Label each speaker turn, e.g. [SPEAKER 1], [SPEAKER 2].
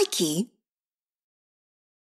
[SPEAKER 1] Mikey